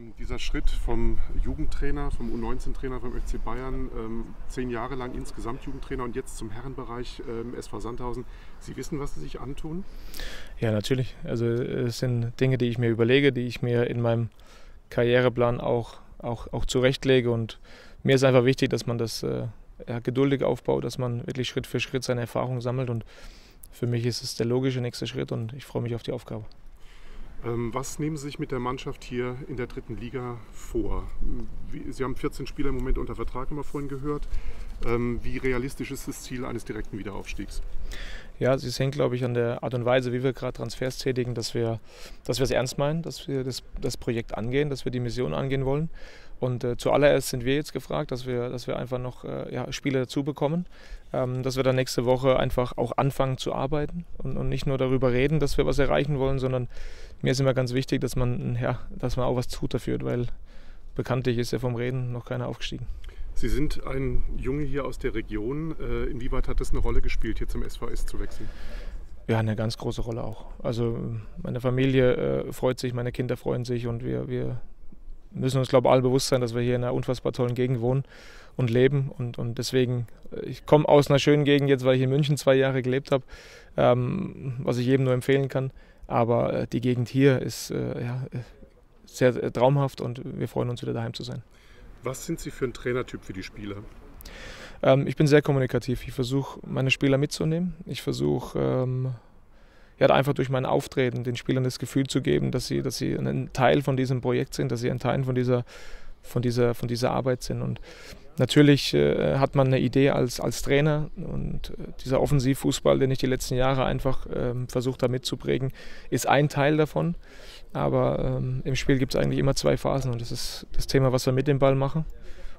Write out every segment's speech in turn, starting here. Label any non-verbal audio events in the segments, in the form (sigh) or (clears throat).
Ähm, dieser Schritt vom Jugendtrainer, vom U19-Trainer vom FC Bayern, ähm, zehn Jahre lang insgesamt Jugendtrainer und jetzt zum Herrenbereich ähm, SV Sandhausen. Sie wissen, was Sie sich antun? Ja, natürlich. Also es sind Dinge, die ich mir überlege, die ich mir in meinem Karriereplan auch, auch, auch zurechtlege. Und mir ist einfach wichtig, dass man das äh, geduldig aufbaut, dass man wirklich Schritt für Schritt seine Erfahrungen sammelt. Und für mich ist es der logische nächste Schritt und ich freue mich auf die Aufgabe. Ähm, was nehmen Sie sich mit der Mannschaft hier in der dritten Liga vor? Sie haben 14 Spieler im Moment unter Vertrag, haben wir vorhin gehört. Ähm, wie realistisch ist das Ziel eines direkten Wiederaufstiegs? Ja, es hängt, glaube ich, an der Art und Weise, wie wir gerade Transfers tätigen, dass wir, dass wir es ernst meinen, dass wir das, das Projekt angehen, dass wir die Mission angehen wollen. Und äh, zuallererst sind wir jetzt gefragt, dass wir, dass wir einfach noch äh, ja, Spiele dazu bekommen, ähm, dass wir dann nächste Woche einfach auch anfangen zu arbeiten und, und, nicht nur darüber reden, dass wir was erreichen wollen, sondern mir ist immer ganz wichtig, dass man, ja, dass man auch was tut dafür, weil bekanntlich ist ja vom Reden noch keiner aufgestiegen. Sie sind ein Junge hier aus der Region. Äh, inwieweit hat das eine Rolle gespielt, hier zum SVS zu wechseln? Ja, eine ganz große Rolle auch. Also meine Familie äh, freut sich, meine Kinder freuen sich und wir, wir müssen uns, glaube ich, alle bewusst sein, dass wir hier in einer unfassbar tollen Gegend wohnen und leben. Und, und deswegen, äh, ich komme aus einer schönen Gegend jetzt, weil ich in München zwei Jahre gelebt habe, ähm, was ich jedem nur empfehlen kann. Aber äh, die Gegend hier ist äh, ja, sehr äh, traumhaft und wir freuen uns wieder daheim zu sein. Was sind Sie für ein Trainertyp für die Spieler? Ähm, ich bin sehr kommunikativ. Ich versuche, meine Spieler mitzunehmen. Ich versuche, ähm, ja, einfach durch mein Auftreten den Spielern das Gefühl zu geben, dass sie, dass sie ein Teil von diesem Projekt sind, dass sie ein Teil von dieser, von dieser, von dieser Arbeit sind. Und natürlich äh, hat man eine Idee als, als Trainer und äh, dieser Offensivfußball, den ich die letzten Jahre einfach äh, versucht habe mitzuprägen, ist ein Teil davon. Aber ähm, im Spiel gibt es eigentlich immer zwei Phasen und das ist das Thema, was wir mit dem Ball machen.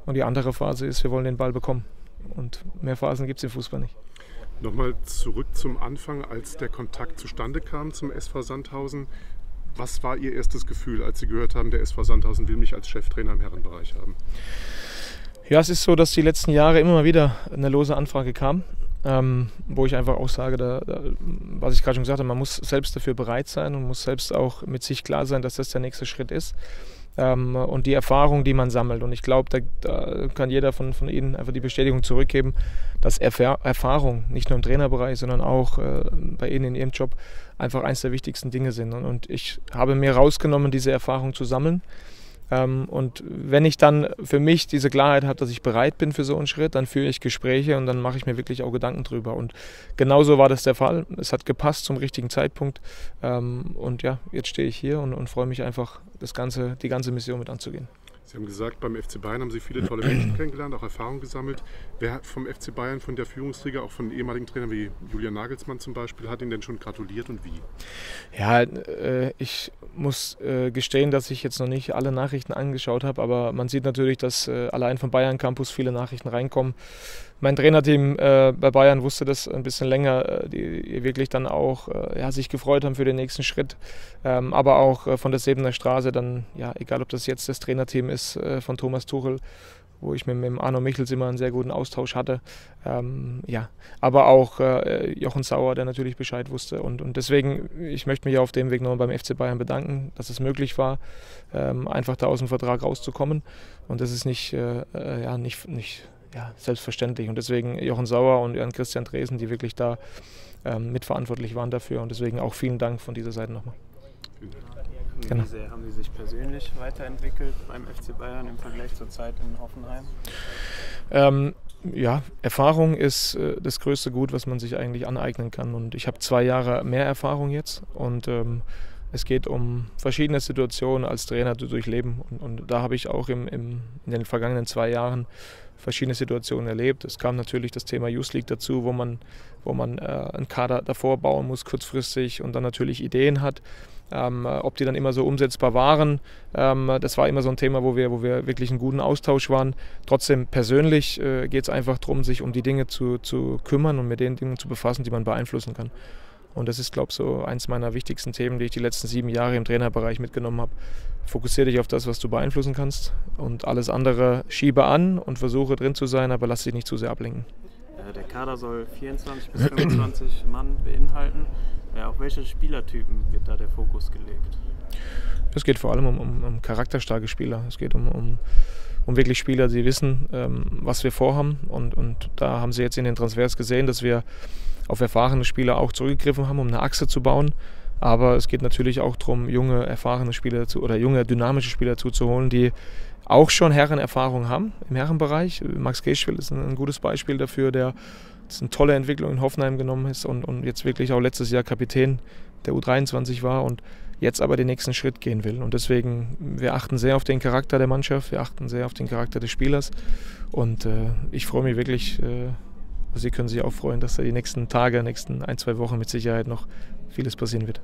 Und die andere Phase ist, wir wollen den Ball bekommen. Und mehr Phasen gibt es im Fußball nicht. Nochmal zurück zum Anfang, als der Kontakt zustande kam zum SV Sandhausen. Was war Ihr erstes Gefühl, als Sie gehört haben, der SV Sandhausen will mich als Cheftrainer im Herrenbereich haben? Ja, es ist so, dass die letzten Jahre immer mal wieder eine lose Anfrage kam, ähm, wo ich einfach auch sage, da, da, was ich gerade schon gesagt habe, man muss selbst dafür bereit sein und muss selbst auch mit sich klar sein, dass das der nächste Schritt ist ähm, und die Erfahrung, die man sammelt. Und ich glaube, da, da, kann jeder von, von Ihnen einfach die Bestätigung zurückgeben, dass Erfahr Erfahrung nicht nur im Trainerbereich, sondern auch äh, bei Ihnen in Ihrem Job einfach eines der wichtigsten Dinge sind. Und, und ich habe mir rausgenommen, diese Erfahrung zu sammeln und wenn ich dann für mich diese Klarheit habe, dass ich bereit bin für so einen Schritt, dann führe ich Gespräche und dann mache ich mir wirklich auch Gedanken drüber. Und genauso war das der Fall. Es hat gepasst zum richtigen Zeitpunkt. Ähm, und ja, jetzt stehe ich hier und, und freue mich einfach, das ganze, die ganze Mission mit anzugehen. Sie haben gesagt, beim FC Bayern haben Sie viele tolle Menschen kennengelernt, auch Erfahrungen gesammelt. Wer vom FC Bayern, von der Führungsträger, auch von ehemaligen Trainern wie Julian Nagelsmann zum Beispiel, hat Ihnen denn schon gratuliert und wie? Ja, äh, ich muss äh, gestehen, dass ich jetzt noch nicht alle Nachrichten angeschaut habe, aber man sieht natürlich, dass äh, allein vom Bayern Campus viele Nachrichten reinkommen. Mein Trainerteam bei Bayern wusste das ein bisschen länger, die wirklich dann auch ja, sich gefreut haben für den nächsten Schritt. Ähm, aber auch von der Sebener Straße dann, ja, egal ob das jetzt das Trainerteam ist von Thomas Tuchel wo ich mit, mit Arno Michels immer einen sehr guten Austausch hatte. Ähm, ja, aber auch äh, Jochen Sauer, der natürlich Bescheid wusste. Und, und deswegen, ich möchte mich auf dem Weg nochmal beim FC Bayern bedanken, dass es möglich war, ähm, einfach da aus dem Vertrag rauszukommen. Und das ist nicht, äh, äh ja, nicht, nicht ja, selbstverständlich. Und deswegen Jochen Sauer und Jan Christian Dresen, die wirklich da ähm, mitverantwortlich waren dafür. Und deswegen auch vielen Dank von dieser Seite nochmal. Genau. Wie sehr haben Sie sich persönlich weiterentwickelt beim FC Bayern im Vergleich zur Zeit in Hoffenheim? Ähm, ja, Erfahrung ist äh, das größte Gut, was man sich eigentlich aneignen kann. Und ich habe zwei Jahre mehr Erfahrung jetzt und ähm, es geht um verschiedene Situationen als Trainer zu durchleben. Und, und da habe ich auch im, im, in den vergangenen zwei Jahren verschiedene Situationen erlebt. Es kam natürlich das Thema Youth League dazu, wo man, wo man äh, einen Kader davor bauen muss, kurzfristig und dann natürlich Ideen hat. Ähm, ob die dann immer so umsetzbar waren, ähm, das war immer so ein Thema, wo wir, wo wir wirklich einen guten Austausch waren. Trotzdem persönlich äh, geht es einfach darum, sich um die Dinge zu, zu kümmern und mit den Dingen zu befassen, die man beeinflussen kann. Und das ist, glaube ich, so eins meiner wichtigsten Themen, die ich die letzten sieben Jahre im Trainerbereich mitgenommen habe. Fokussiere dich auf das, was du beeinflussen kannst und alles andere schiebe an und versuche drin zu sein, aber lass dich nicht zu sehr ablenken. Äh, der Kader soll 24 bis 25 (clears throat) Mann beinhalten. Äh, auf welche Spielertypen wird da der Fokus gelegt? Es geht vor allem um, um, um charakterstarke Spieler. Es geht um, um, um wirklich Spieler, die wissen, ähm, was wir vorhaben. Und, und da haben sie jetzt in den Transfers gesehen, dass wir auf erfahrene Spieler auch zurückgegriffen haben, um eine Achse zu bauen. Aber es geht natürlich auch darum, junge, erfahrene Spieler zu, oder junge, dynamische Spieler zuzuholen, die auch schon Herrenerfahrung haben im Herrenbereich. Max Geschwil ist ein, ein gutes Beispiel dafür, der eine tolle Entwicklung in Hoffenheim genommen ist und, und jetzt wirklich auch letztes Jahr Kapitän der U23 war und jetzt aber den nächsten Schritt gehen will. Und deswegen, wir achten sehr auf den Charakter der Mannschaft, wir achten sehr auf den Charakter des Spielers. Und äh, ich freue mich wirklich, äh, Sie können sich auch freuen, dass da die nächsten Tage, nächsten ein, zwei Wochen mit Sicherheit noch vieles passieren wird.